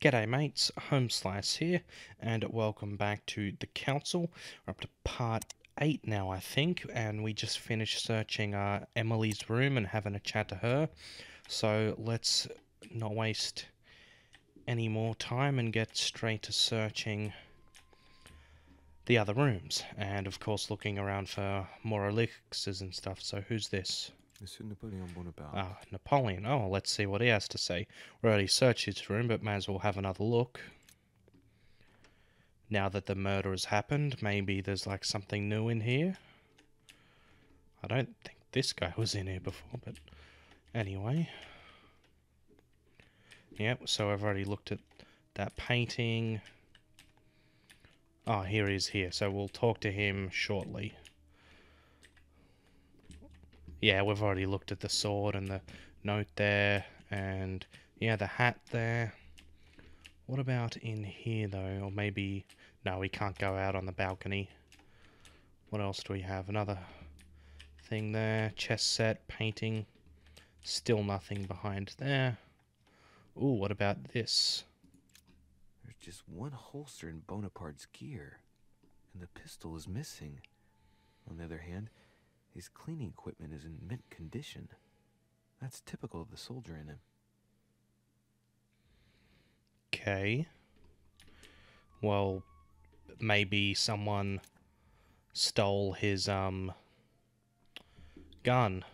G'day mates, Homeslice here, and welcome back to the Council. We're up to part 8 now, I think, and we just finished searching uh, Emily's room and having a chat to her. So let's not waste any more time and get straight to searching the other rooms. And of course looking around for more elixirs and stuff. So who's this? Monsieur Napoleon Bonaparte. Ah, Napoleon. Oh, let's see what he has to say. We already searched his room, but may as well have another look. Now that the murder has happened, maybe there's like something new in here. I don't think this guy was in here before, but anyway. Yep, so I've already looked at that painting. Oh, here he is here, so we'll talk to him shortly. Yeah, we've already looked at the sword and the note there, and yeah, the hat there. What about in here though? Or maybe, no, we can't go out on the balcony. What else do we have? Another thing there, chess set, painting. Still nothing behind there. Ooh, what about this? There's just one holster in Bonaparte's gear, and the pistol is missing. On the other hand, his cleaning equipment is in mint condition. That's typical of the soldier in him. Okay. Well, maybe someone stole his um gun.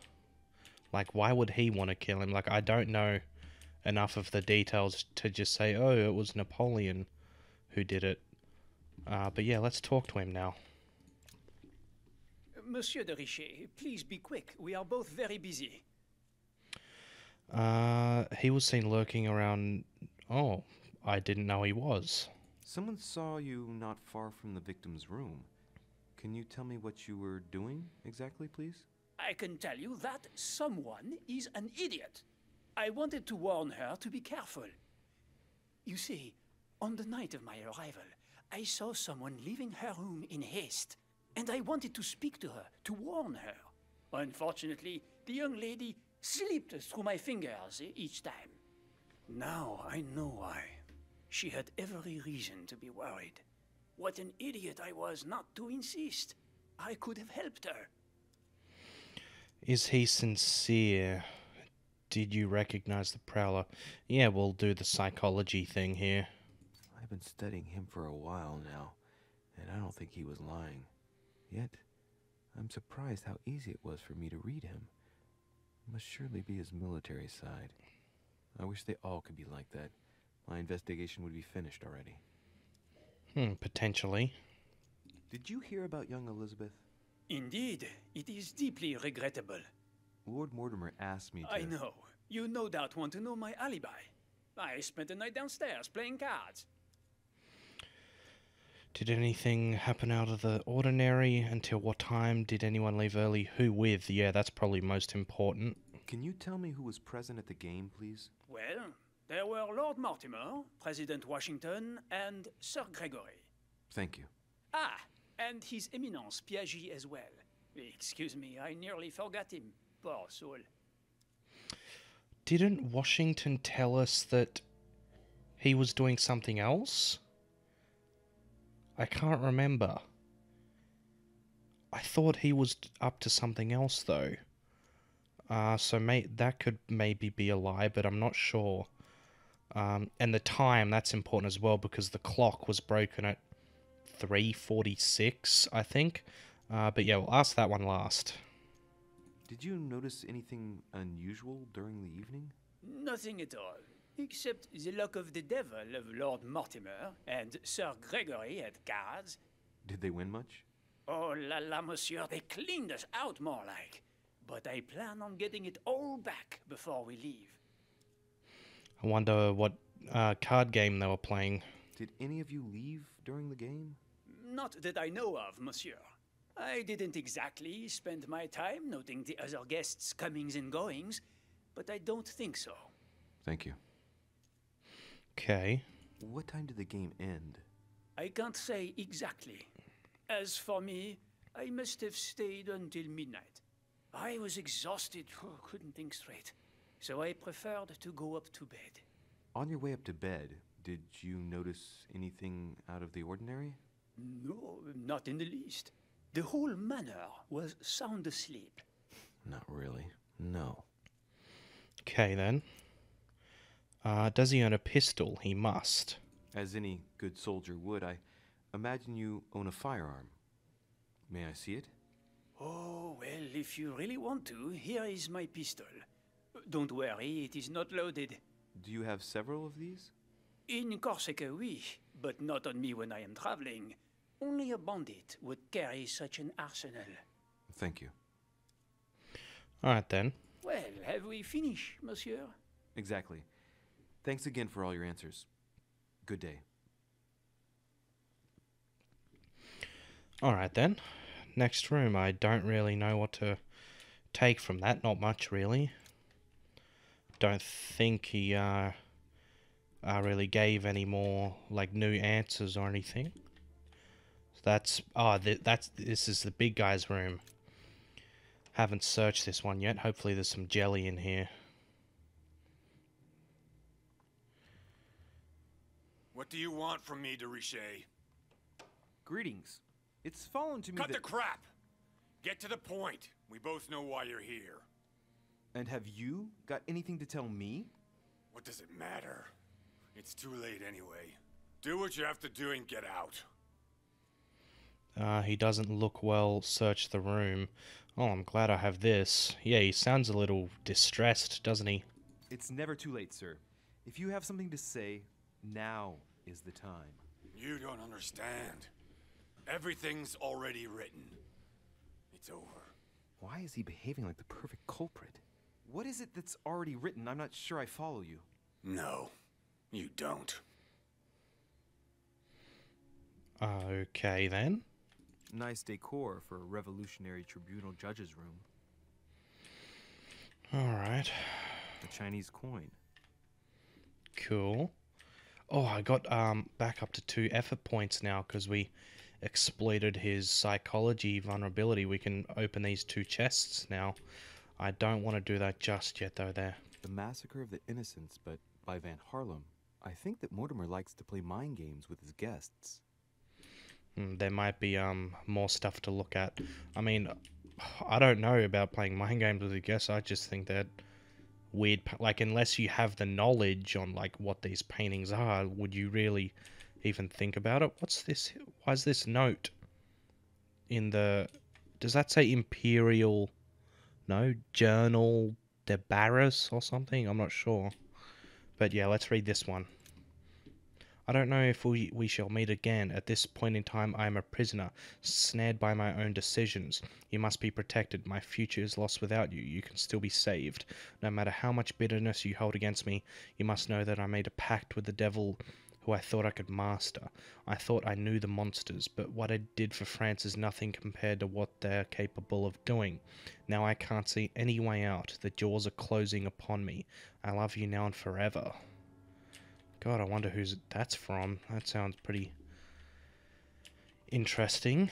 Like why would he want to kill him? Like I don't know enough of the details to just say, "Oh, it was Napoleon who did it." Uh, but yeah, let's talk to him now. Monsieur de Richet, please be quick. We are both very busy. Uh, he was seen lurking around. Oh, I didn't know he was. Someone saw you not far from the victim's room. Can you tell me what you were doing exactly, please? I can tell you that someone is an idiot. I wanted to warn her to be careful. You see, on the night of my arrival, I saw someone leaving her room in haste, and I wanted to speak to her, to warn her. Unfortunately, the young lady slipped through my fingers each time. Now I know why. She had every reason to be worried. What an idiot I was not to insist. I could have helped her. Is he sincere? Did you recognize the prowler? Yeah, we'll do the psychology thing here. I've been studying him for a while now, and I don't think he was lying. Yet, I'm surprised how easy it was for me to read him. It must surely be his military side. I wish they all could be like that. My investigation would be finished already. Hmm, potentially. Did you hear about young Elizabeth? Indeed, it is deeply regrettable. Lord Mortimer asked me to. I know. You no doubt want to know my alibi. I spent the night downstairs playing cards. Did anything happen out of the ordinary? Until what time? Did anyone leave early? Who with? Yeah, that's probably most important. Can you tell me who was present at the game, please? Well, there were Lord Mortimer, President Washington, and Sir Gregory. Thank you. Ah, and His Eminence Piaggi as well. Excuse me, I nearly forgot him. Poor soul. Didn't Washington tell us that he was doing something else? I can't remember. I thought he was up to something else though. Uh, so may that could maybe be a lie, but I'm not sure. Um, and the time that's important as well because the clock was broken at 3:46, I think. Uh, but yeah, we'll ask that one last. Did you notice anything unusual during the evening? Nothing at all, except the luck of the devil of Lord Mortimer and Sir Gregory at cards. Did they win much? Oh la la, monsieur, they cleaned us out more like. But I plan on getting it all back before we leave. I wonder what uh, card game they were playing. Did any of you leave during the game? Not that I know of, monsieur. I didn't exactly spend my time noting the other guests' comings and goings, but I don't think so. Thank you. Okay. What time did the game end? I can't say exactly. As for me, I must have stayed until midnight. I was exhausted, oh, couldn't think straight, so I preferred to go up to bed. On your way up to bed, Did you notice anything out of the ordinary? No, not in the least. The whole manor was sound asleep. Not really. No. Okay then. Uh, does he own a pistol? He must. As any good soldier would, I imagine you own a firearm. May I see it? Oh, well, if you really want to, here is my pistol. Don't worry, it is not loaded. Do you have several of these? In Corsica, oui, but not on me when I am traveling. Only a bandit would carry such an arsenal. Thank you. Alright then. Well, have we finished, monsieur? Exactly. Thanks again for all your answers. Good day. Alright then. Next room. I don't really know what to take from that. Not much, really. Don't think he uh, uh, really gave any more like new answers or anything. So that's oh, th- that's this is the big guy's room. Haven't searched this one yet. Hopefully, there's some jelly in here. What do you want from me, de Richet? Greetings. It's fallen to me Cut that... the crap! Get to the point. We both know why you're here. And have you got anything to tell me? What does it matter? It's too late anyway. Do what you have to do and get out. Uh, he doesn't look well. Search the room. Oh, I'm glad I have this. Yeah, he sounds a little distressed, doesn't he? It's never too late, sir. If you have something to say, now is the time. You don't understand. Everything's already written. It's over. Why is he behaving like the perfect culprit? What is it that's already written? I'm not sure I follow you. No, you don't. Okay then. Nice decor for a revolutionary tribunal judge's room. Alright. The Chinese coin. Cool. Oh, I got um back up to two effort points now because we exploited his psychology vulnerability. We can open these two chests now. I don't want to do that just yet, though. There. The Massacre of the Innocents, but by Van Haarlem. I think that Mortimer likes to play mind games with his guests. Hmm, there might be um more stuff to look at. I mean, I don't know about playing mind games with a guests. I just think that weird. Like, unless you have the knowledge on like what these paintings are, would you really even think about it? What's this? Why is this note in the? Does that say Imperial? No, Journal de Barris or something. I'm not sure. But yeah, let's read this one. I don't know if we, we shall meet again. At this point in time, I am a prisoner, snared by my own decisions. You must be protected. My future is lost without you. You can still be saved. No matter how much bitterness you hold against me, you must know that I made a pact with the devil who I thought I could master. I thought I knew the monsters, but what I did for France is nothing compared to what they're capable of doing. Now I can't see any way out. The jaws are closing upon me. I love you now and forever. God, I wonder who's that's from. That sounds pretty interesting.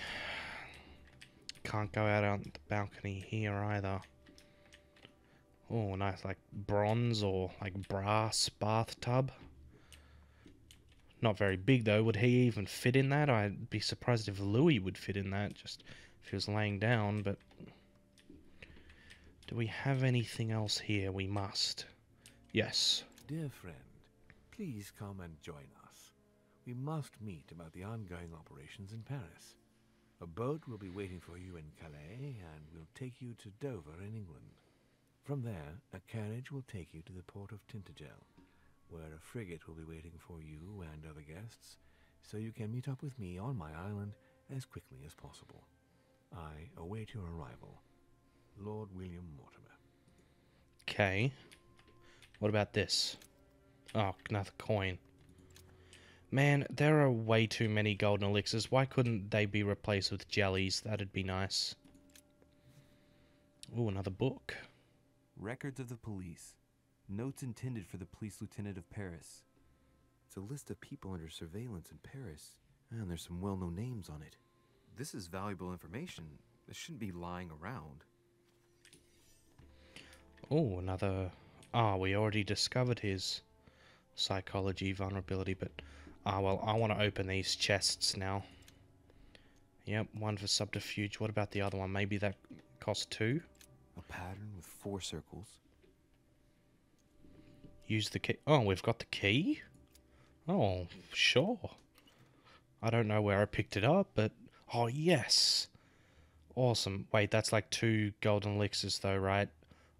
Can't go out on the balcony here either. Oh, nice, like bronze or like brass bathtub. Not very big though. Would he even fit in that? I'd be surprised if Louis would fit in that, just if he was laying down. But do we have anything else here? We must. Yes. Dear friend, please come and join us. We must meet about the ongoing operations in Paris. A boat will be waiting for you in Calais and will take you to Dover in England. From there, a carriage will take you to the port of Tintagel, where a frigate will be waiting for you and other guests, so you can meet up with me on my island as quickly as possible. I await your arrival. Lord William Mortimer. Okay. What about this? Oh, another coin. Man, there are way too many golden elixirs. Why couldn't they be replaced with jellies? That'd be nice. Ooh, another book. Records of the police. Notes intended for the police lieutenant of Paris. It's a list of people under surveillance in Paris, and there's some well known names on it. This is valuable information. This shouldn't be lying around. Oh, another. Ah, we already discovered his psychology, vulnerability, but ah well, I want to open these chests now. Yep, one for subterfuge. What about the other one? Maybe that costs two. A pattern with four circles. Use the key. Oh, we've got the key. Oh, sure. I don't know where I picked it up, but oh yes, awesome. Wait, that's like two golden elixirs though, right?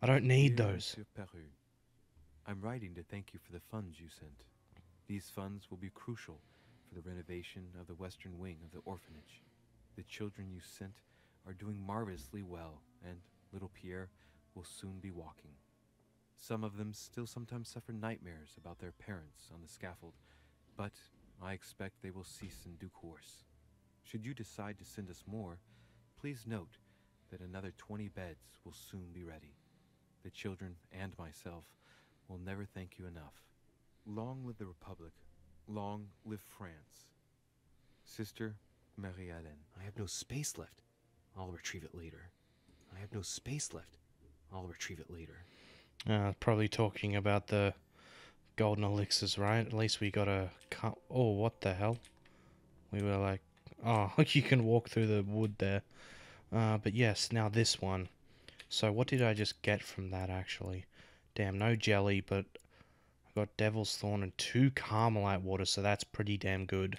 I don't need those. I'm writing to thank you for the funds you sent. These funds will be crucial for the renovation of the western wing of the orphanage. The children you sent are doing marvelously well, and little Pierre will soon be walking. Some of them still sometimes suffer nightmares about their parents on the scaffold, but I expect they will cease in due course. Should you decide to send us more, please note that another 20 beds will soon be ready. The children and myself will never thank you enough. Long live the Republic. Long live France. Sister Marie Hélène. I have no space left. I'll retrieve it later. I have no space left. I'll retrieve it later. Uh, probably talking about the golden elixirs, right? At least we got a cut. Oh, what the hell? We were like, oh, like you can walk through the wood there. Uh, but yes, now this one. So what did I just get from that actually? Damn, no jelly, but I've got devil's thorn and two carmelite water, so that's pretty damn good.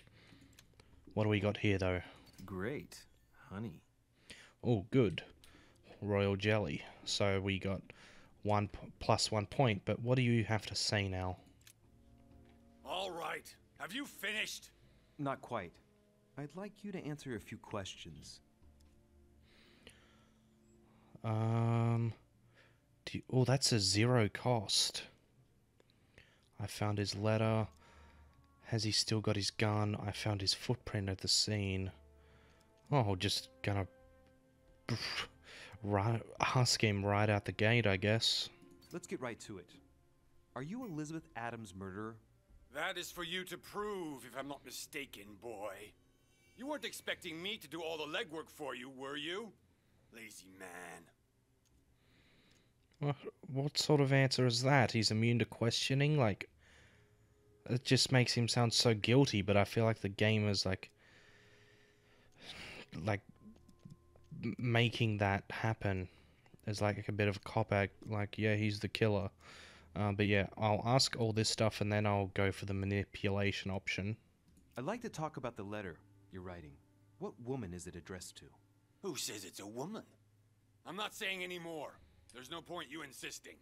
What do we got here though? Great. Honey. Oh, good. Royal jelly. So we got one plus one point. But what do you have to say now? All right. Have you finished? Not quite. I'd like you to answer a few questions. Um. Do you, oh, that's a zero cost. I found his letter. Has he still got his gun? I found his footprint at the scene. Oh, just gonna right, ask him right out the gate, I guess. Let's get right to it. Are you Elizabeth Adams' murderer? That is for you to prove, if I'm not mistaken, boy. You weren't expecting me to do all the legwork for you, were you? Lazy man. What, what sort of answer is that? He's immune to questioning? Like, it just makes him sound so guilty, but I feel like the game is like, like, making that happen is like a bit of a cop out. Like, yeah, he's the killer. Uh, but yeah, I'll ask all this stuff and then I'll go for the manipulation option. I'd like to talk about the letter you're writing. What woman is it addressed to? Who says it's a woman? I'm not saying any more. There's no point you insisting.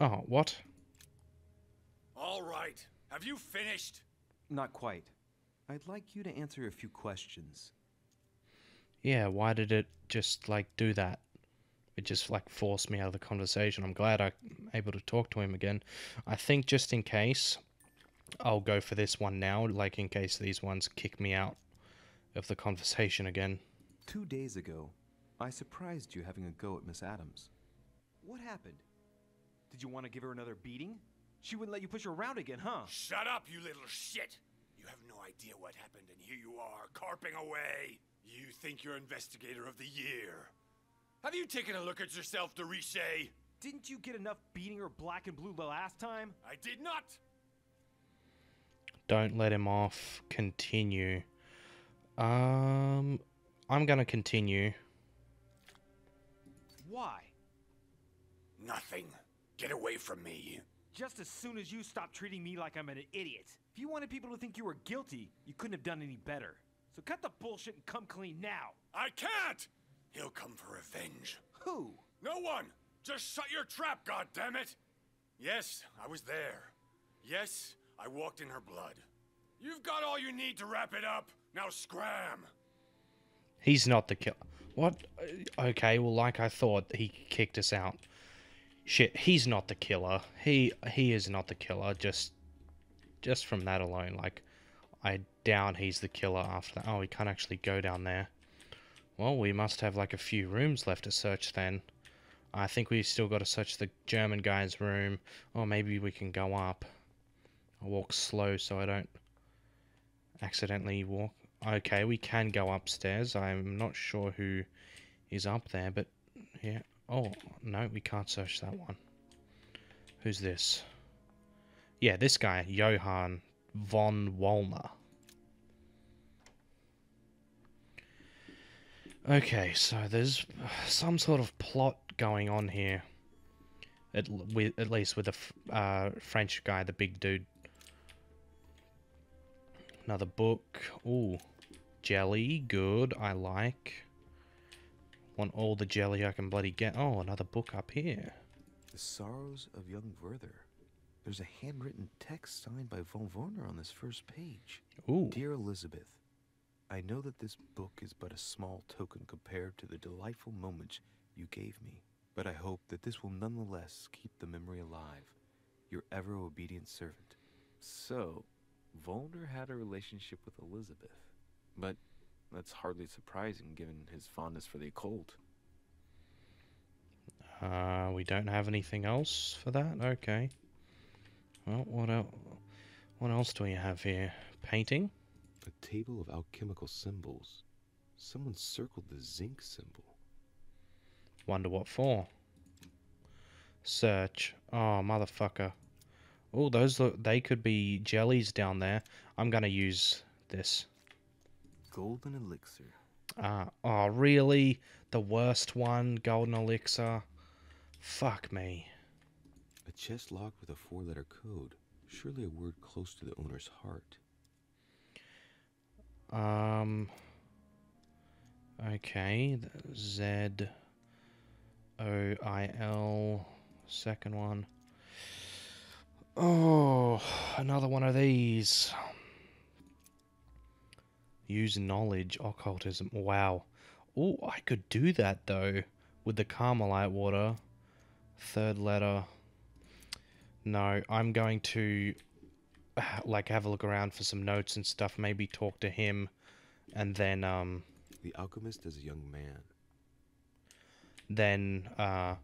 Oh, what? All right. Have you finished? Not quite. I'd like you to answer a few questions. Yeah, why did it just like do that? It just like forced me out of the conversation. I'm glad I'm able to talk to him again. I think just in case, I'll go for this one now, like in case these ones kick me out of the conversation again. Two days ago, I surprised you having a go at Miss Adams. What happened? Did you want to give her another beating? She wouldn't let you push her around again, huh? Shut up, you little shit! You have no idea what happened, and here you are, carping away. You think you're investigator of the year. Have you taken a look at yourself, de Richet? Didn't you get enough beating her black and blue the last time? I did not! Don't let him off. Continue. Um, I'm gonna continue. Why? Nothing. Get away from me. Just as soon as you stop treating me like I'm an idiot. If you wanted people to think you were guilty, you couldn't have done any better. So cut the bullshit and come clean now. I can't! He'll come for revenge. Who? No one! Just shut your trap, goddammit! Yes, I was there. Yes, I walked in her blood. You've got all you need to wrap it up. Now scram! He's not the killer. What? Okay, well, like I thought, he kicked us out. Shit, he's not the killer. He he is not the killer. Just just from that alone, like I doubt he's the killer after that. Oh, we can't actually go down there. Well, we must have like a few rooms left to search then. I think we still got to search the German guy's room. Or maybe we can go up. I'll walk slow so I don't accidentally walk. Okay, we can go upstairs. I'm not sure who is up there, but yeah. Oh, no, we can't search that one. Who's this? Yeah, this guy, Johann von Wollner. Okay, so there's some sort of plot going on here. At, with, at least with the uh, French guy, the big dude. Another book. Ooh. Jelly. Good. I like. Want all the jelly I can bloody get. Oh, another book up here. The Sorrows of Young Werther. There's a handwritten text signed by von Wollner on this first page. Ooh. Dear Elizabeth, I know that this book is but a small token compared to the delightful moments you gave me, but I hope that this will nonetheless keep the memory alive. Your ever obedient servant. So, Wollner had a relationship with Elizabeth. But that's hardly surprising given his fondness for the occult. Uh, we don't have anything else for that? Okay. Well, what else? What else do we have here? Painting? A table of alchemical symbols. Someone circled the zinc symbol. Wonder what for? Search. Oh, motherfucker. Oh, those look. They could be jellies down there. I'm gonna use this. Golden elixir. Ah. oh, really? The worst one? Golden elixir? Fuck me. A chest locked with a four letter code. Surely a word close to the owner's heart. Um. Okay. Z. O I L. Second one. Oh, another one of these. Use knowledge, occultism. Wow. Oh, I could do that though with the Carmelite water. Third letter. No, I'm going to like have a look around for some notes and stuff. Maybe talk to him, and then um, The alchemist is a young man. then uh,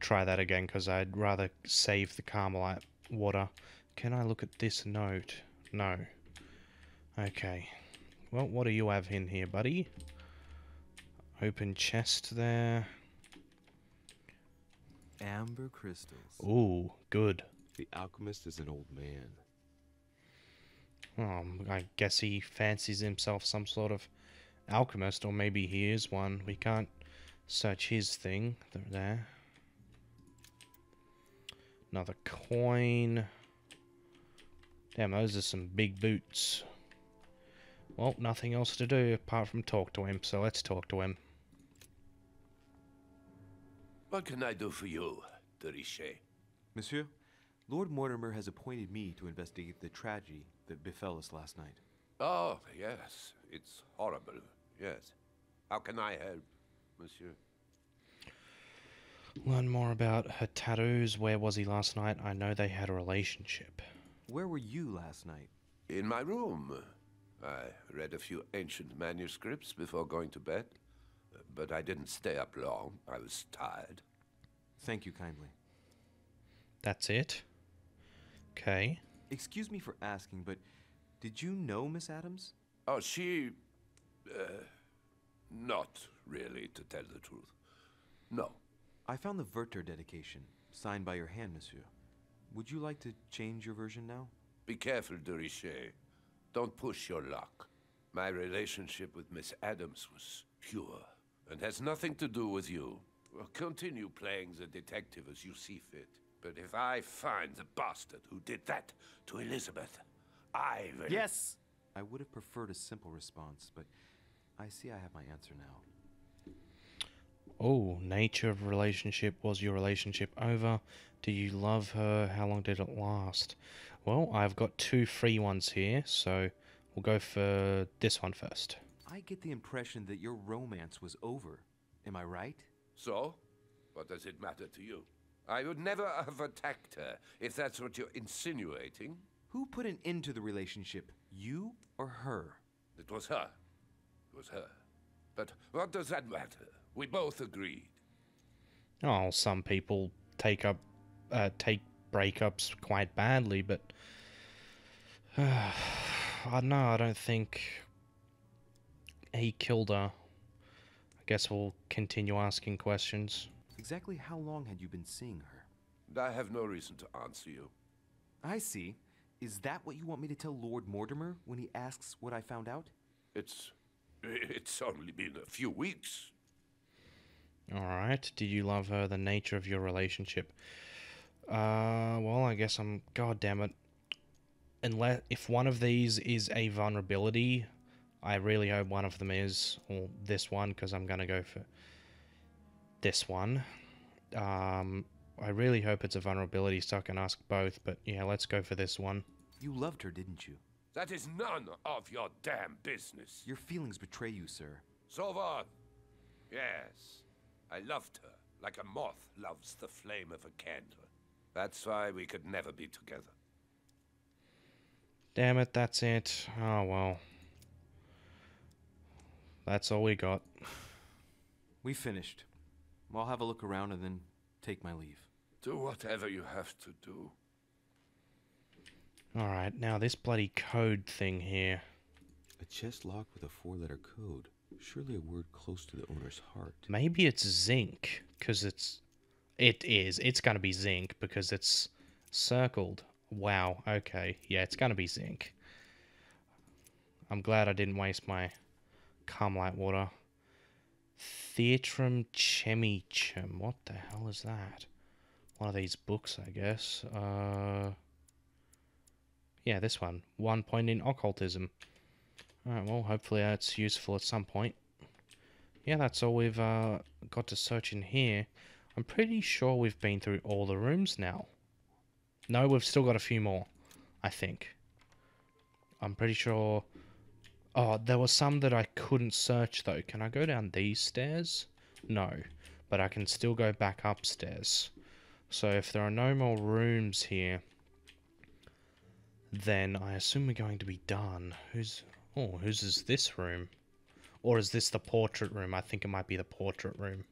try that again because I'd rather save the Carmelite water. Can I look at this note? No. Okay. Well, what do you have in here, buddy? Open chest there. Amber crystals. Ooh, good. The alchemist is an old man. Um, I guess he fancies himself some sort of alchemist, or maybe he is one. We can't search his thing. They're there. Another coin. Damn, those are some big boots. Well, nothing else to do apart from talk to him, so let's talk to him. What can I do for you, de Monsieur, Lord Mortimer has appointed me to investigate the tragedy that befell us last night. Oh, yes. It's horrible. Yes. How can I help, monsieur? Learn more about her tattoos. Where was he last night? I know they had a relationship. Where were you last night? In my room. I read a few ancient manuscripts before going to bed. But I didn't stay up long. I was tired. Thank you kindly. That's it? Okay. Excuse me for asking, but did you know Miss Adams? Oh, she. Uh, not really, to tell the truth. No. I found the Werther dedication, signed by your hand, monsieur. Would you like to change your version now? Be careful, de Richet. Don't push your luck. My relationship with Miss Adams was pure and has nothing to do with you. Well, continue playing the detective as you see fit. But if I find the bastard who did that to Elizabeth, I will. Yes. I would have preferred a simple response, but I see I have my answer now. Oh, nature of relationship. Was your relationship over? Do you love her? How long did it last? Well, I've got two free ones here, so we'll go for this one first. I get the impression that your romance was over. Am I right? So? What does it matter to you? I would never have attacked her, if that's what you're insinuating. Who put an end to the relationship? You or her? It was her. It was her. But what does that matter? We both agreed. Oh, some people take up, uh, take breakups quite badly, but I don't know. I don't think he killed her. I guess we'll continue asking questions. Exactly how long had you been seeing her? I have no reason to answer you. I see. Is that what you want me to tell Lord Mortimer when he asks what I found out? It's. It's only been a few weeks. Alright. Do you love her? The nature of your relationship? Uh, well, I guess I'm. God damn it. Unless. If one of these is a vulnerability, I really hope one of them is. Or this one, because I'm gonna go for this one. Um, I really hope it's a vulnerability so I can ask both, but yeah, let's go for this one. You loved her, didn't you? That is none of your damn business. Your feelings betray you, sir. So what? Yes, I loved her like a moth loves the flame of a candle. That's why we could never be together. Damn it, that's it. Oh well. That's all we got. We finished. I'll have a look around and then take my leave. Do whatever you have to do. Alright, now this bloody code thing here. A chest lock with a four-letter code. Surely a word close to the owner's heart. Maybe it's zinc, because it's... It is. It's gonna be zinc, because it's circled. Wow, okay. Yeah, it's gonna be zinc. I'm glad I didn't waste my Carmelite water. Theatrum Chemicum. What the hell is that? One of these books, I guess. Uh... Yeah, this one. One point in occultism. Alright, well, hopefully that's useful at some point. Yeah, that's all we've uh, got to search in here. I'm pretty sure we've been through all the rooms now. No, we've still got a few more, I think. I'm pretty sure... Oh, there were some that I couldn't search, though. Can I go down these stairs? No, but I can still go back upstairs. So if there are no more rooms here, then I assume we're going to be done. Who's... Oh, whose is this room? Or is this the portrait room? I think it might be the portrait room.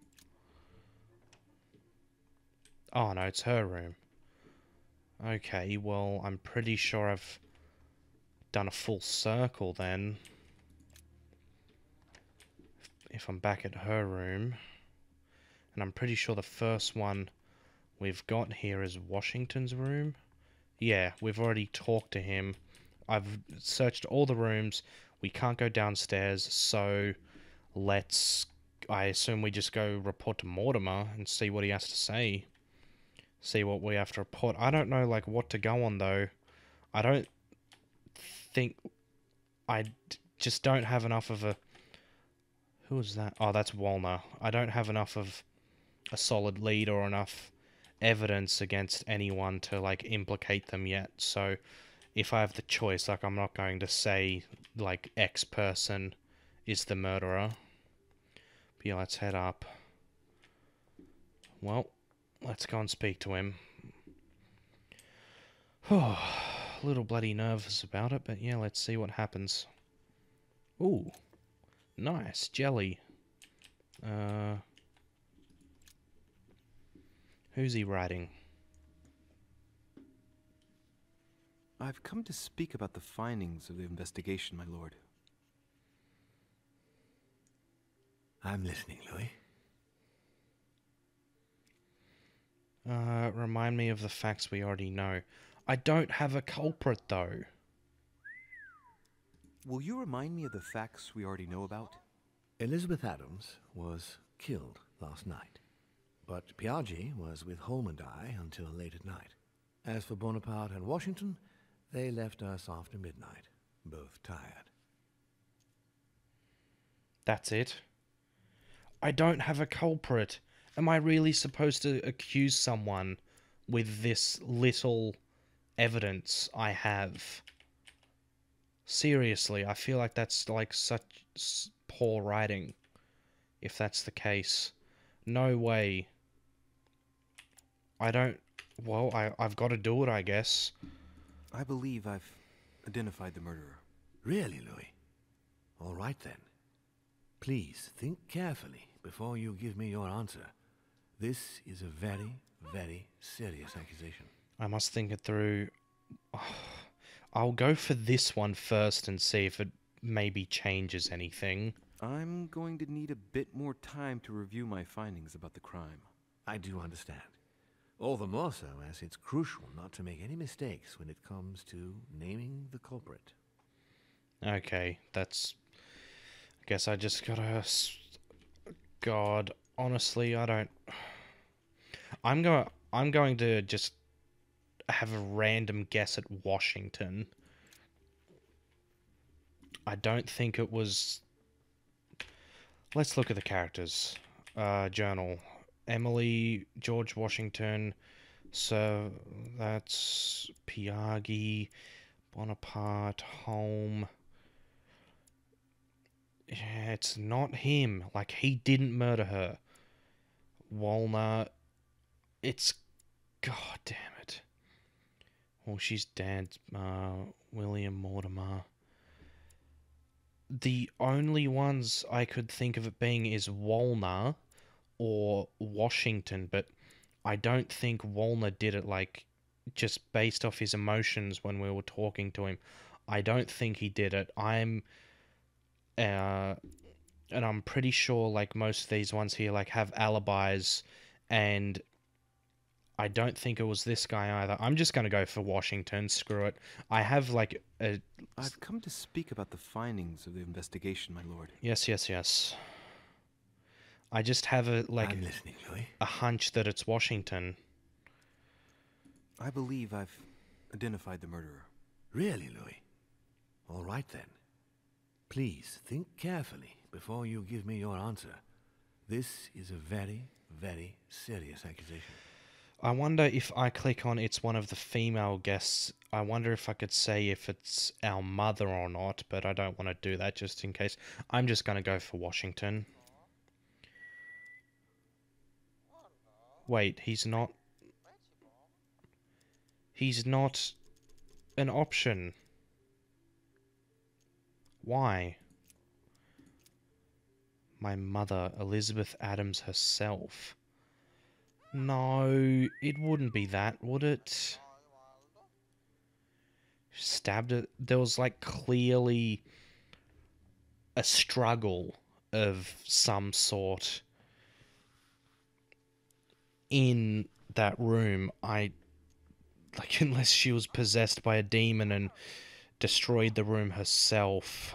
Oh, no, it's her room. Okay, well, I'm pretty sure I've done a full circle then. If I'm back at her room. And I'm pretty sure the first one we've got here is Washington's room. Yeah, we've already talked to him. I've searched all the rooms. We can't go downstairs, so let's... I assume we just go report to Mortimer and see what he has to say. See what we have to report. I don't know, like, what to go on, though. I don't think... I just don't have enough of a... Who is that? Oh, that's Wollner. I don't have enough of a solid lead or enough evidence against anyone to like implicate them yet. So if I have the choice, like I'm not going to say like X person is the murderer. But yeah, let's head up. Well, let's go and speak to him. Oh, a little bloody nervous about it, but yeah, let's see what happens. Ooh, nice jelly. Uh, Who's he writing? I've come to speak about the findings of the investigation, my lord. I'm listening, Louis. Uh, remind me of the facts we already know. I don't have a culprit, though. Will you remind me of the facts we already know about? Elizabeth Adams was killed last night. But Piaggi was with Holm and I until late at night. As for Bonaparte and Washington, they left us after midnight, both tired. That's it? I don't have a culprit. Am I really supposed to accuse someone with this little evidence I have? Seriously, I feel like that's like such poor writing. If that's the case. No way. I don't... Well, I, I've got to do it, I guess. I believe I've identified the murderer. Really, Louis? All right, then. Please, think carefully before you give me your answer. This is a very, very serious accusation. I must think it through. I'll go for this one first and see if it maybe changes anything. I'm going to need a bit more time to review my findings about the crime. I do understand. All the more so as it's crucial not to make any mistakes when it comes to naming the culprit. Okay, that's. I guess I just gotta. God, honestly, I don't. I'm going. I'm going to just have a random guess at Washington. I don't think it was. Let's look at the characters. Uh, journal. Emily, George Washington. So that's Piaggi, Bonaparte, Holm. Yeah, it's not him. Like, he didn't murder her. Walnut. It's. God damn it. Well, she's dead. Uh, William Mortimer. The only ones I could think of it being is Wollner or Washington, but I don't think Wollner did it like just based off his emotions when we were talking to him. I don't think he did it. I'm uh and I'm pretty sure like most of these ones here like have alibis and I don't think it was this guy either. I'm just gonna go for Washington. Screw it. I have like a I've come to speak about the findings of the investigation, my lord. yes, yes, yes. I just have a like I'm listening, Louis. a hunch that it's Washington. I believe I've identified the murderer. Really, Louis? All right then. Please think carefully before you give me your answer. This is a very, very serious accusation. I wonder if I click on it's one of the female guests. I wonder if I could say if it's our mother or not, but I don't want to do that just in case. I'm just going to go for Washington. Wait, he's not. He's not an option. Why? My mother, Elizabeth Adams herself. No, it wouldn't be that, would it? Stabbed it. There was like clearly a struggle of some sort in that room. I like unless she was possessed by a demon and destroyed the room herself.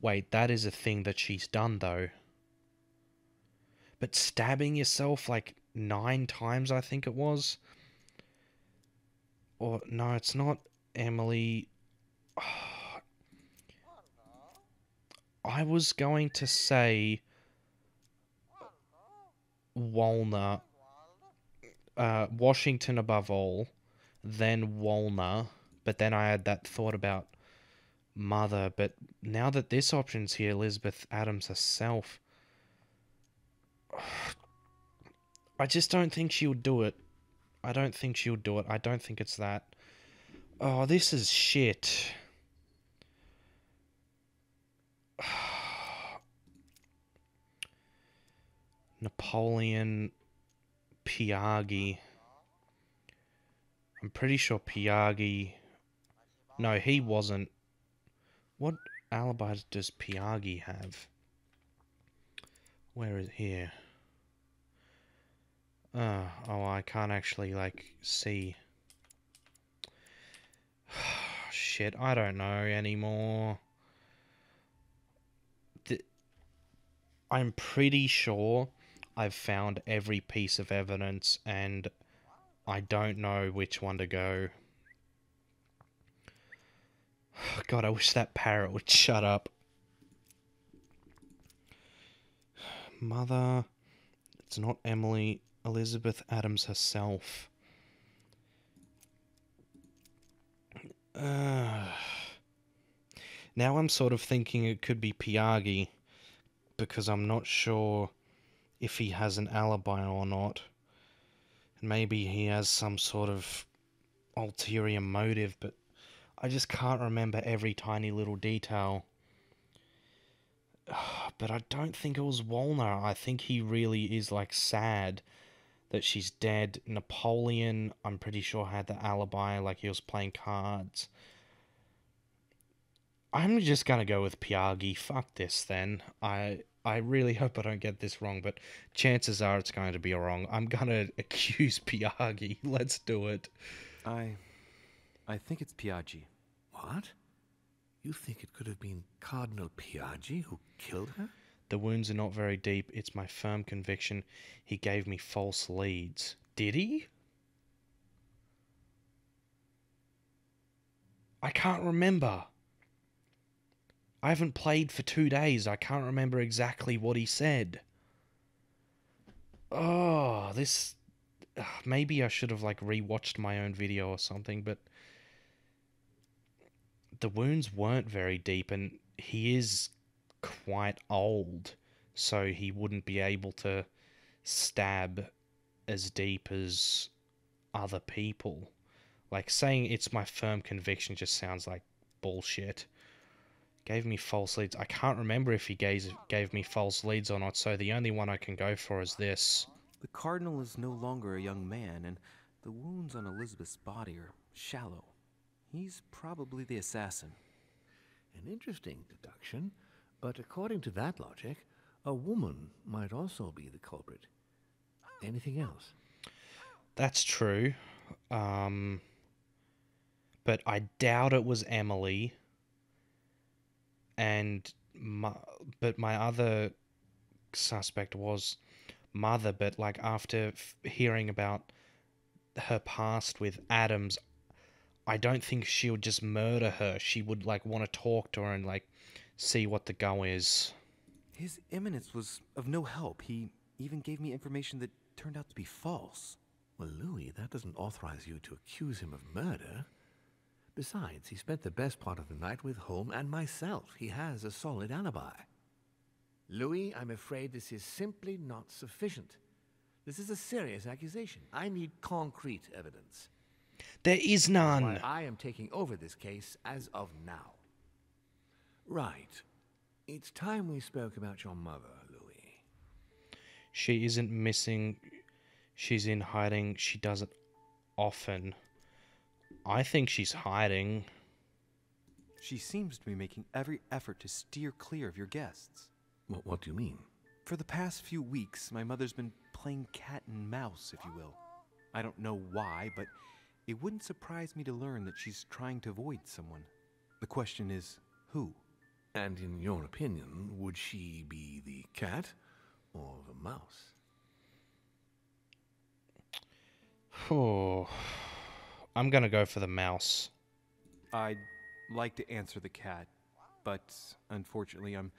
Wait, that is a thing that she's done though. But stabbing yourself like nine times, I think it was. Or no, it's not Emily. I was going to say Wollner, uh, Washington above all, then Wollner, but then I had that thought about mother. But now that this option's here, Elizabeth Adams herself, I just don't think she'll do it. I don't think she'll do it. I don't think it's that. Oh, this is shit. Napoleon Piaggi. I'm pretty sure Piaggi. No, he wasn't. What alibi does Piaggi have? Where is here? Uh, oh, I can't actually like see. Shit, I don't know anymore. Th- I'm pretty sure I've found every piece of evidence and I don't know which one to go. God, I wish that parrot would shut up. Mother. It's not Emily. Elizabeth Adams herself. Uh, now I'm sort of thinking it could be Piaggi because I'm not sure if he has an alibi or not. Maybe he has some sort of ulterior motive, but I just can't remember every tiny little detail. But I don't think it was Wollner. I think he really is like sad that she's dead. Napoleon, I'm pretty sure had the alibi, like he was playing cards. I'm just gonna go with Piaggi. Fuck this then. I I really hope I don't get this wrong, but chances are it's going to be wrong. I'm gonna accuse Piaggi. Let's do it. I. I think it's Piaggi. What? You think it could have been Cardinal Piaggi who killed her? The wounds are not very deep. It's my firm conviction he gave me false leads. Did he? I can't remember. I haven't played for two days. I can't remember exactly what he said. Oh, this. Ah, maybe I should have like rewatched my own video or something, but the wounds weren't very deep, and he is quite old, so he wouldn't be able to stab as deep as other people. Like saying it's my firm conviction just sounds like bullshit. Gave me false leads. I can't remember if he gave gave me false leads or not, so the only one I can go for is this. The Cardinal is no longer a young man, and the wounds on Elizabeth's body are shallow. He's probably the assassin. An interesting deduction, but according to that logic, a woman might also be the culprit. Anything else? That's true. Um, but I doubt it was Emily. And my, but my other suspect was mother. But like after hearing about her past with Adams, I don't think she would just murder her. She would like want to talk to her and like see what the go is. His Eminence was of no help. He even gave me information that turned out to be false. Well, Louis, that doesn't authorize you to accuse him of murder. Besides, he spent the best part of the night with Holm and myself. He has a solid alibi. Louis, I'm afraid this is simply not sufficient. This is a serious accusation. I need concrete evidence. There is none. Why I am taking over this case as of now. Right. It's time we spoke about your mother, Louis. She isn't missing. She's in hiding. She does it often. I think she's hiding. She seems to be making every effort to steer clear of your guests. What, what do you mean? For the past few weeks, my mother's been playing cat and mouse, if you will. I don't know why, but it wouldn't surprise me to learn that she's trying to avoid someone. The question is, who? And in your opinion, would she be the cat or the mouse? Oh, I'm gonna go for the mouse. I'd like to answer the cat, but unfortunately, I'm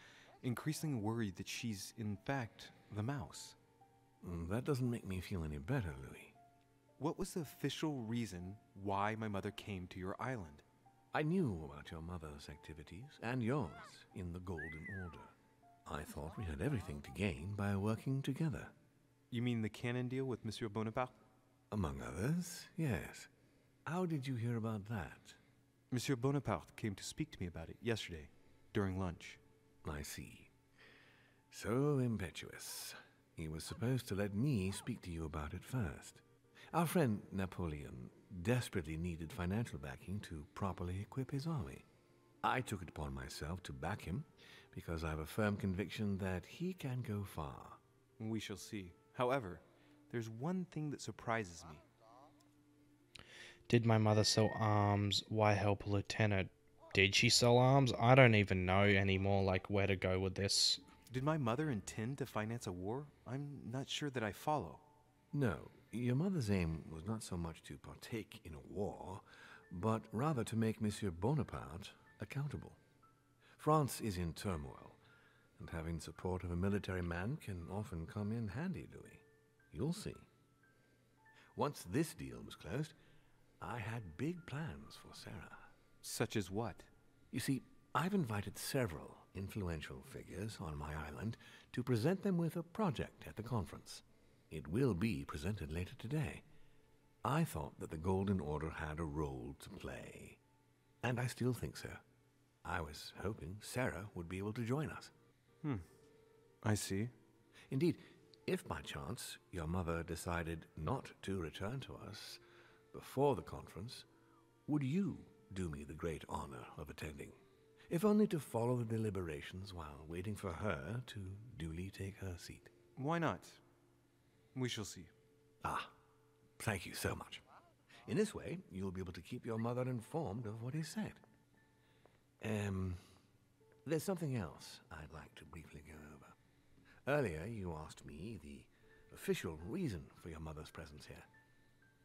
increasingly worried that she's, in fact, the mouse. Mm, That doesn't make me feel any better, Louis. What was the official reason why my mother came to your island? I knew about your mother's activities and yours in the Golden Order. I thought we had everything to gain by working together. You mean the cannon deal with Monsieur Bonaparte? Among others, yes. How did you hear about that? Monsieur Bonaparte came to speak to me about it yesterday, during lunch. I see. So impetuous. He was supposed to let me speak to you about it first. Our friend Napoleon desperately needed financial backing to properly equip his army. I took it upon myself to back him because I have a firm conviction that he can go far. We shall see. However, there's one thing that surprises me. Did my mother sell arms? Why help a lieutenant? Did she sell arms? I don't even know anymore, like, where to go with this. Did my mother intend to finance a war? I'm not sure that I follow. No, your mother's aim was not so much to partake in a war, but rather to make Monsieur Bonaparte accountable. France is in turmoil, and having support of a military man can often come in handy, Louis. You'll see. Once this deal was closed, I had big plans for Sarah. Such as what? You see, I've invited several influential figures on my island to present them with a project at the conference. It will be presented later today. I thought that the Golden Order had a role to play. And I still think so. I was hoping Sarah would be able to join us. Hmm. I see. Indeed, if by chance your mother decided not to return to us before the conference, would you do me the great honor of attending? if only to follow the deliberations while waiting for her to duly take her seat. Why not? We shall see. Ah, thank you so much. In this way, you'll be able to keep your mother informed of what is said. Um, there's something else I'd like to briefly go over. Earlier, you asked me the official reason for your mother's presence here.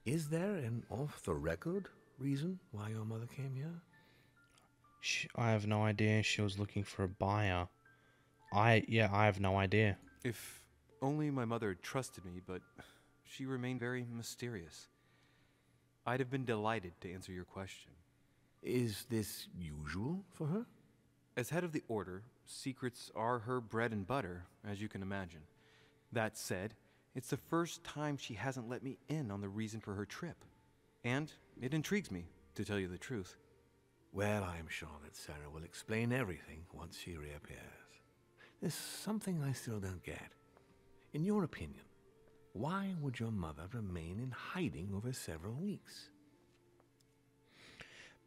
Is there an off-the-record reason why your mother came here? She, I have no idea. She was looking for a buyer. I yeah, I have no idea. If only my mother trusted me, but she remained very mysterious. I'd have been delighted to answer your question. Is this usual for her? As head of the Order, secrets are her bread and butter, as you can imagine. That said, it's the first time she hasn't let me in on the reason for her trip. And it intrigues me, to tell you the truth. Well, I am sure that Sarah will explain everything once she reappears. There's something I still don't get. In your opinion, why would your mother remain in hiding over several weeks?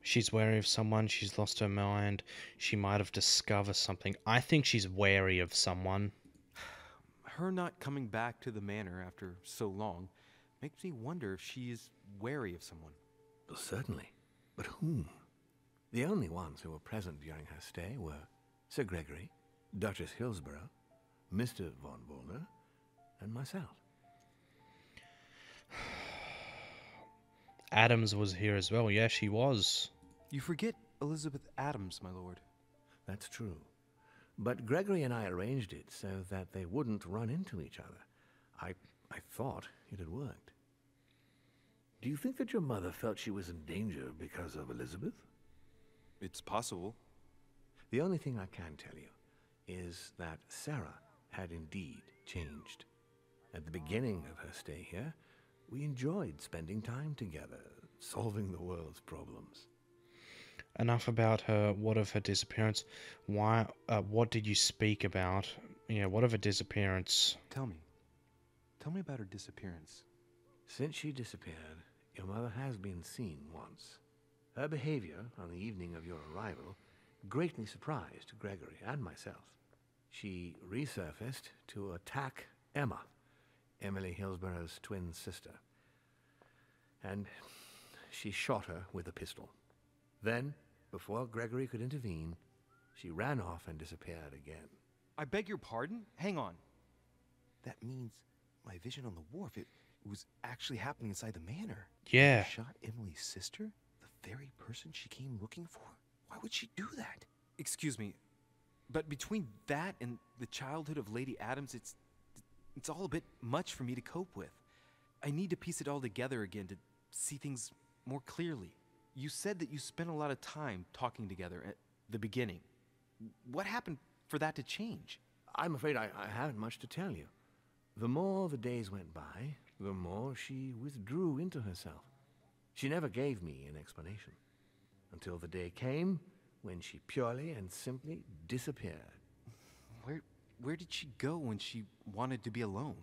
She's wary of someone. She's lost her mind. She might have discovered something. I think she's wary of someone. Her not coming back to the manor after so long makes me wonder if she is wary of someone. Well, certainly. But whom? The only ones who were present during her stay were Sir Gregory, Duchess Hillsborough, Mr. von Wollner, and myself. Adams was here as well. Yeah, she was. You forget Elizabeth Adams, my lord. That's true. But Gregory and I arranged it so that they wouldn't run into each other. I, I thought it had worked. Do you think that your mother felt she was in danger because of Elizabeth? It's possible. The only thing I can tell you is that Sarah had indeed changed. At the beginning of her stay here, we enjoyed spending time together, solving the world's problems. Enough about her. What of her disappearance? Why? Uh, what did you speak about? Yeah, what of her disappearance? Tell me. Tell me about her disappearance. Since she disappeared, your mother has been seen once. Her behavior on the evening of your arrival greatly surprised Gregory and myself. She resurfaced to attack Emma, Emily Hillsborough's twin sister. And she shot her with a pistol. Then, before Gregory could intervene, she ran off and disappeared again. I beg your pardon? Hang on. That means my vision on the wharf, it, it was actually happening inside the manor. Yeah. Shot Emily's sister? The very person she came looking for? Why would she do that? Excuse me, but between that and the childhood of Lady Adams, it's it's all a bit much for me to cope with. I need to piece it all together again to see things more clearly. You said that you spent a lot of time talking together at the beginning. What happened for that to change? I'm afraid I, I haven't much to tell you. The more the days went by, the more she withdrew into herself. She never gave me an explanation. Until the day came when she purely and simply disappeared. Where did she go when she wanted to be alone?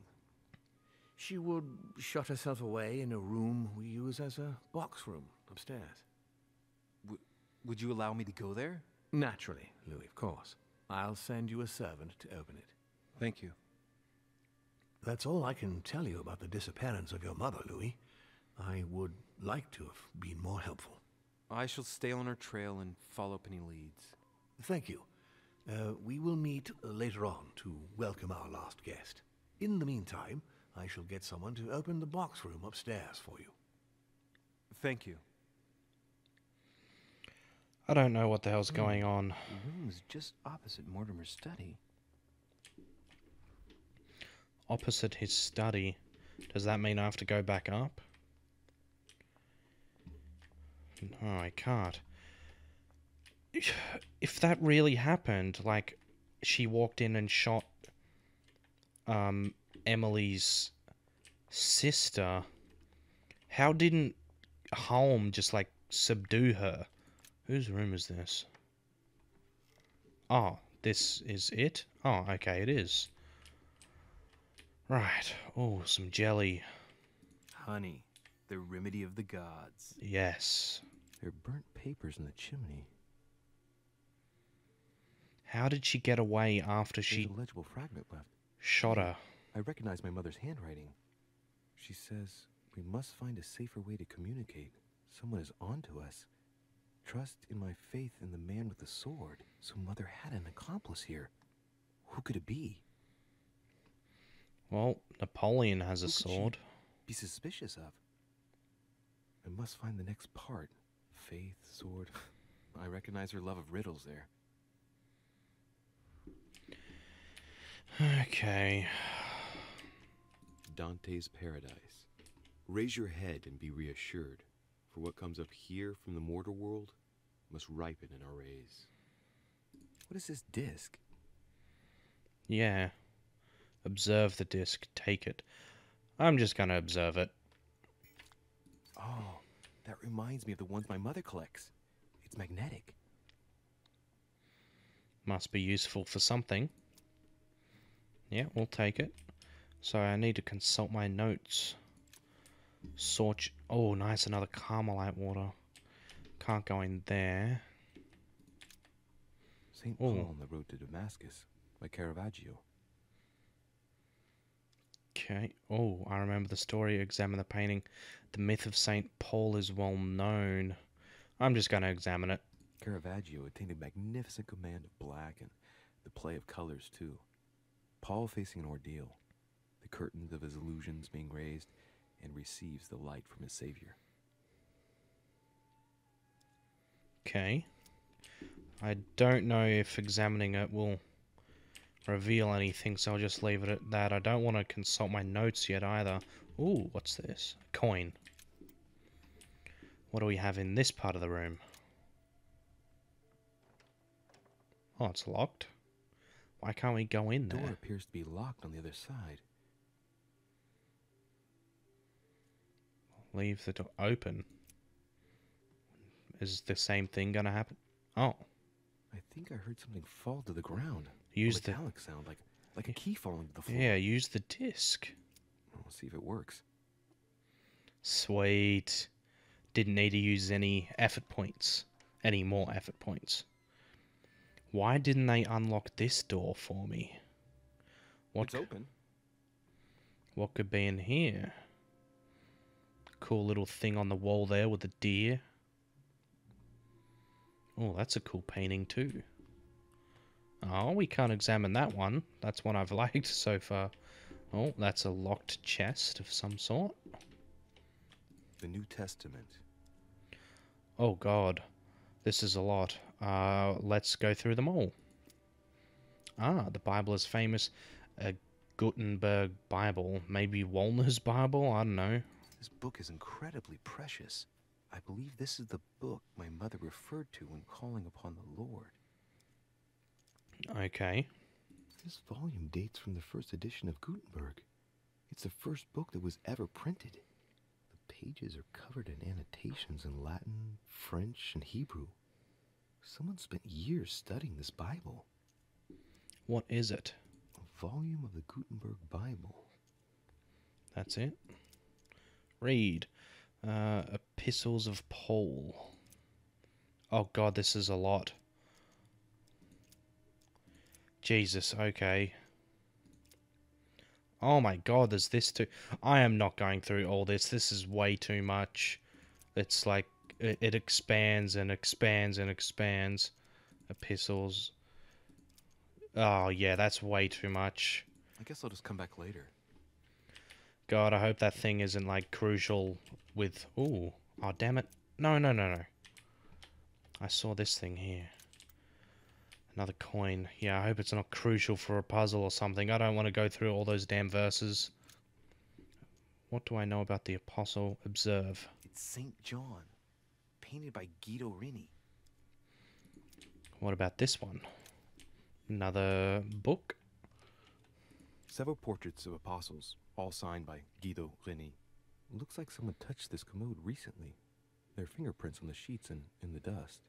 She would shut herself away in a room we use as a box room upstairs. W- would you allow me to go there? Naturally, Louis, of course. I'll send you a servant to open it. Thank you. That's all I can tell you about the disappearance of your mother, Louis. I would like to have been more helpful. I shall stay on her trail and follow up any leads. Thank you. Uh, we will meet uh, later on to welcome our last guest. In the meantime, I shall get someone to open the box room upstairs for you. Thank you. I don't know what the hell's going on. The room is just opposite Mortimer's study. Opposite his study. Does that mean I have to go back up? No, I can't. If that really happened, like she walked in and shot um Emily's sister, how didn't Holm just like subdue her? Whose room is this? Oh, this is it? Oh, okay, it is. Right. Oh, some jelly. Honey, the remedy of the gods. Yes. There are burnt papers in the chimney. How did she get away after she There's a legible fragment left. shot her? I recognize my mother's handwriting. She says we must find a safer way to communicate. Someone is on to us. Trust in my faith in the man with the sword. So mother had an accomplice here. Who could it be? Well, Napoleon has a Who she sword. Be suspicious of. I must find the next part. Faith, sword. I recognize her love of riddles there. Okay. Dante's Paradise. Raise your head and be reassured, for what comes up here from the mortar world must ripen in our rays. What is this disc? Yeah. Observe the disc. Take it. I'm just gonna observe it. Oh, that reminds me of the ones my mother collects. It's magnetic. Must be useful for something. Yeah, we'll take it. So I need to consult my notes. Sort. Oh, nice, another Carmelite water. Can't go in there. St. Paul on the road to Damascus by Caravaggio. Okay. Oh, I remember the story. Examine the painting. The myth of Saint Paul is well known. I'm just going to examine it. Caravaggio attained a magnificent command of black and the play of colors, too. Paul facing an ordeal, the curtains of his illusions being raised, and receives the light from his Savior. Okay. I don't know if examining it will reveal anything, so I'll just leave it at that. I don't want to consult my notes yet either. Ooh, what's this? A coin. What do we have in this part of the room? Oh, it's locked. Why can't we go in The door appears to be locked on the other side. Leave the door open. Is the same thing gonna happen? Oh, I think I heard something fall to the ground. Use the- metallic sound, like like a key falling to the floor. yeah, use the disc. We'll see if it works. Sweet. Didn't need to use any effort points. Any more effort points. Why didn't they unlock this door for me? What, It's open. what could be in here? Cool little thing on the wall there with the deer. Oh, that's a cool painting too. Oh, we can't examine that one. That's one I've liked so far. Oh, that's a locked chest of some sort. The New Testament. Oh god, this is a lot. Uh, let's go through them all. Ah, the Bible is famous. A Gutenberg Bible, maybe Wollner's Bible. I don't know. This book is incredibly precious. I believe this is the book my mother referred to when calling upon the Lord. Okay. This volume dates from the first edition of Gutenberg. It's the first book that was ever printed. The pages are covered in annotations in Latin, French, and Hebrew. Someone spent years studying this Bible. What is it? A volume of the Gutenberg Bible. That's it. Read. Uh, Epistles of Paul. Oh god, this is a lot. Jesus, okay. Oh my god, there's this too. I am not going through all this. This is way too much. It's like it, expands and expands and expands. Epistles. Oh yeah, that's way too much. I guess I'll just come back later. God, I hope that thing isn't like crucial with. Ooh. Oh, damn it. No, no, no, no. I saw this thing here. Another coin. Yeah, I hope it's not crucial for a puzzle or something. I don't want to go through all those damn verses. What do I know about the Apostle? Observe. It's St. John, painted by Guido Reni. What about this one? Another book? Several portraits of apostles, all signed by Guido Reni. Looks like someone touched this commode recently. There are fingerprints on the sheets and in the dust.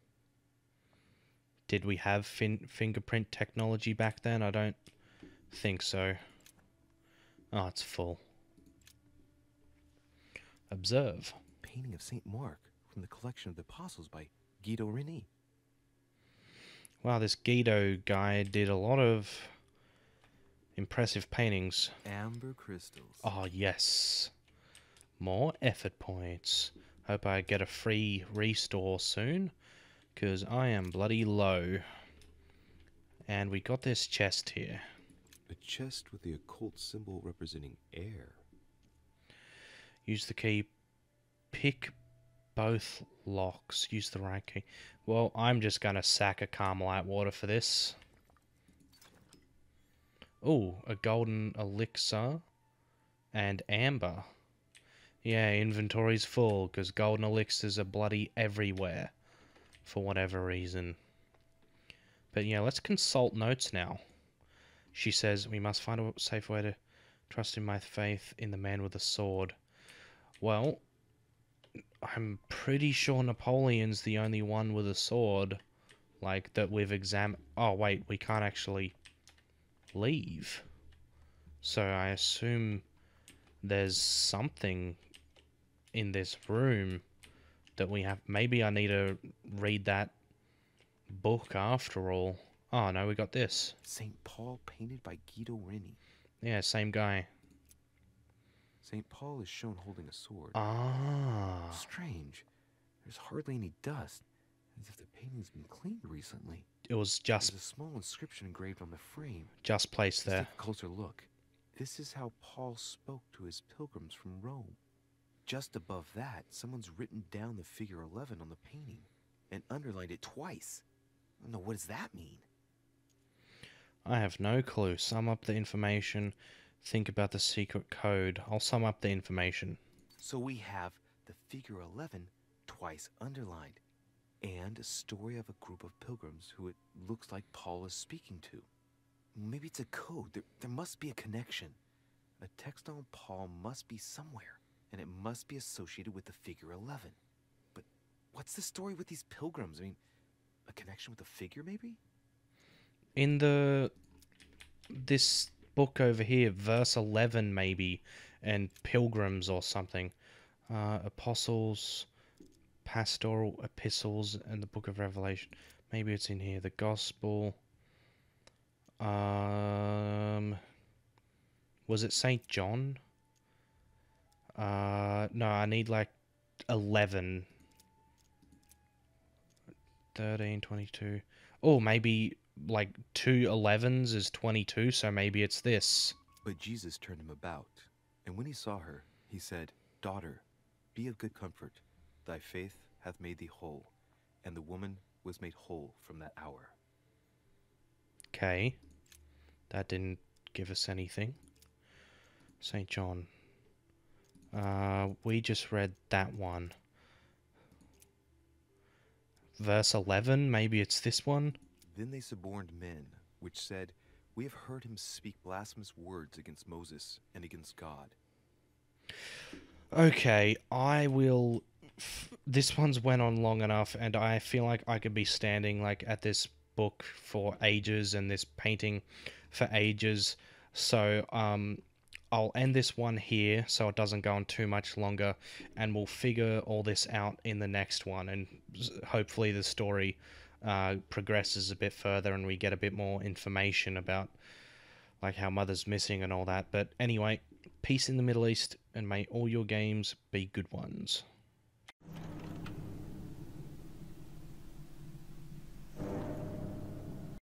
Did we have fin- fingerprint technology back then? I don't think so. Oh, it's full. Observe. Painting of St. Mark from the collection of the apostles by Guido Reni. Wow, this Guido guy did a lot of impressive paintings. Amber crystals. Oh, yes. More effort points. Hope I get a free restore soon, because I am bloody low. And we got this chest here. A chest with the occult symbol representing air. Use the key. Pick both locks. Use the right key. Well, I'm just going to sack a Carmelite water for this. Oh, a golden elixir and amber. Yeah, inventory's full because golden elixirs are bloody everywhere for whatever reason. But yeah, let's consult notes now. She says, We must find a safe way to trust in my faith in the man with the sword. Well, I'm pretty sure Napoleon's the only one with a sword. Like, that we've examined. Oh, wait, we can't actually leave. So I assume there's something in this room that we have. Maybe I need to read that book after all. Oh, no, we got this. St. Paul painted by Guido Reni. Yeah, same guy. St. Paul is shown holding a sword. Ah. Strange. There's hardly any dust, as if the painting's been cleaned recently. It was just There's a small inscription engraved on the frame. just placed Let's there. take a closer look. This is how Paul spoke to his pilgrims from Rome. Just above that, someone's written down the figure 11 on the painting and underlined it twice. I don't know, what does that mean? I have no clue. Sum up the information. Think about the secret code. I'll sum up the information. So we have the figure 11 twice underlined and a story of a group of pilgrims who it looks like Paul is speaking to. Maybe it's a code. There, there must be a connection. A text on Paul must be somewhere, and it must be associated with the figure 11. But what's the story with these pilgrims? I mean, a connection with the figure, maybe? In the this book over here, verse eleven maybe, and pilgrims or something. Uh, apostles, pastoral epistles, and the book of Revelation. Maybe it's in here. The gospel. Um, was it Saint John? Uh, no, I need like eleven. 13, 22. Oh, maybe like two elevens is 22, so maybe it's this. But Jesus turned him about, and when he saw her, he said, Daughter, be of good comfort. Thy faith hath made thee whole. And the woman was made whole from that hour. Okay. That didn't give us anything. St. John. Uh, we just read that one. Verse 11, maybe it's this one? Then they suborned men, which said, We have heard him speak blasphemous words against Moses and against God. Okay, I will. This one's went on long enough, and I feel like I could be standing like at this book for ages and this painting for ages. So, um, I'll end this one here so it doesn't go on too much longer, and we'll figure all this out in the next one, and hopefully the story uh, progresses a bit further and we get a bit more information about like how mother's missing and all that. But anyway, peace in the Middle East, and may all your games be good ones.